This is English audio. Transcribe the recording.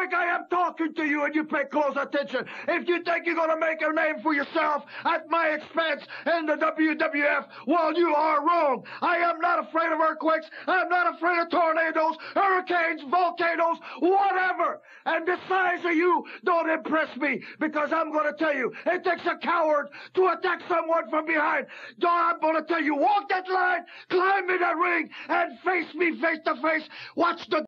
Quick, I am talking to you and you pay close attention. If you think you're gonna make a name for yourself at my expense in the WWF, well, you are wrong. I am not afraid of earthquakes. I'm not afraid of tornadoes, hurricanes, volcanoes, whatever. And the size of you don't impress me because I'm gonna tell you, it takes a coward to attack someone from behind. I'm gonna tell you, walk that line, climb in that ring, and face me face to face. Watch the